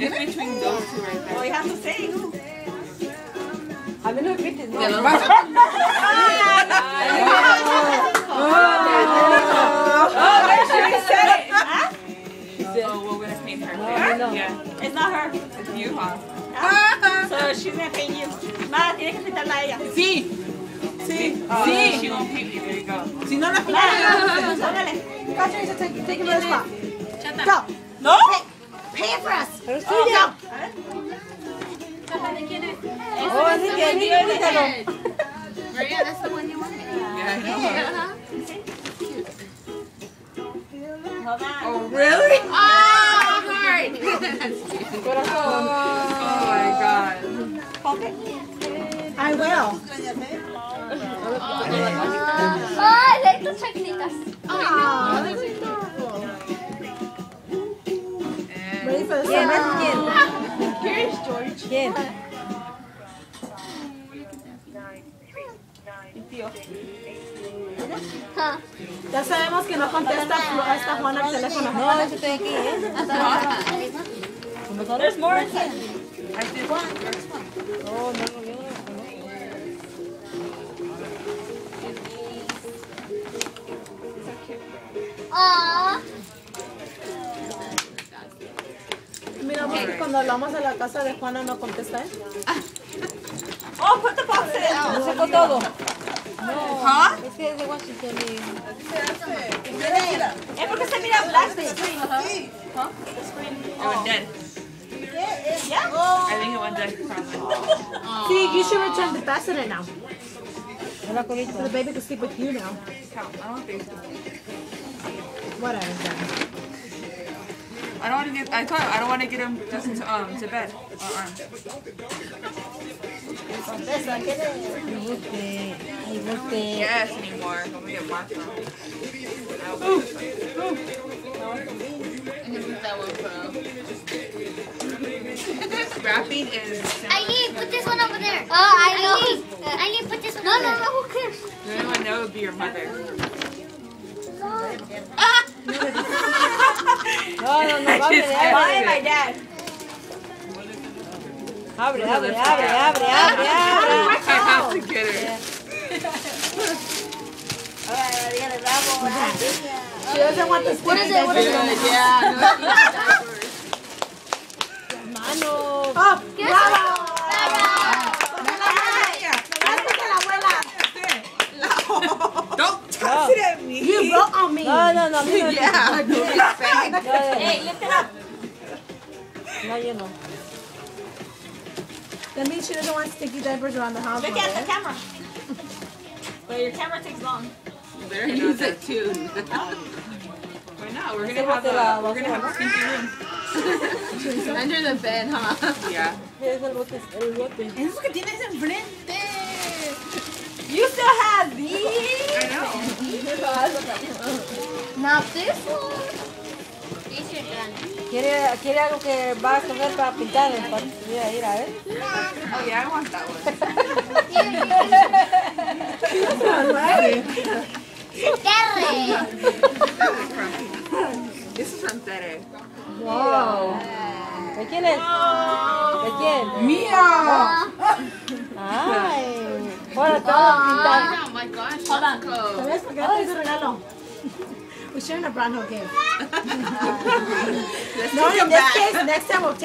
It's between those two right there. Well, you have to say who. A mí no me grites, no. Ya los vas Oh, there she said it. Huh? Oh, well, we're gonna paint her. No, no. Yeah, It's not her. it's you, huh? Huh? So she's gonna paint you. Ma, tienes que pintarla a ella. Sí. Sí. Oh, Sí. She won't paint you. There you go. Si no la Dale, póngale. Patricia, take, take another spot. Go. No. Pay it for us. Pero es tuya. Oh, así que a mí quítalo. Maria, that's the one you wanted. Yeah, I know. Hold on. Oh, really? Oh, hard. Corazón. Oh my god. I will. Oh, Ay, lee tus chaquetitas. Aw, that's ¿Quién? ¿Quién? ¿Quién? Huh. Ya sabemos que no contesta Flo- esta Juana el teléfono. No, eso estoy aquí, ¿eh? There's more inside. I did one. One. No, no, no, yo no cuando hablamos de la casa de Juana no contesta, ¿eh? Oh, put the box in. Lo sacó todo. ¿Ah? Es que es de Washington y... Es porque se mira black the screen. Huh? The screen. It went dead. Yeah. I think it went dead. See, you should return the bassinet now. So the baby can sleep with you now. I don't think so. Whatever. Then. I don't want to get. I thought I don't want to get him just into um to bed. Ay, guste. Ay, guste. Yes anymore. I'm gonna get marked on. That one from. Wrapping is. I need put this one over there. Oh, I know. I need put this one. No, no, no. Who cares? Does anyone know it would be your mother? No, no, no, abre, abre. dad. Abre, abre, abre, abre, abre, abre. I have to get her. She doesn't want the sticky What is it? What is it? Yeah. Mano. Oh, wrote. No, no, no, a mí no. Yeah. No, Hey, lift it up. no, yo no. That means she doesn't want sticky diapers around the house. Look Mother. at the camera. But your camera takes long. Better use it too. Why not? We're gonna have a. We're gonna have a stinky room. Under the bed, huh? Yeah. Es el bote, el bote. Eso enfrente. You still have these? Not this one. These are done. ¿Quiere, quiere algo que va a coger para pintar? Para, mira, mira, ¿eh? Oh yeah, I want that one. This is from Tere. Wow. ¿De quién es? ¿De quién? Mía. Ay. Ahora te a pintar. Oh my gosh. Hold on. ¿Sabes por qué te hice regalo? We shouldn't have brought no gift. No, in this case, next time we'll take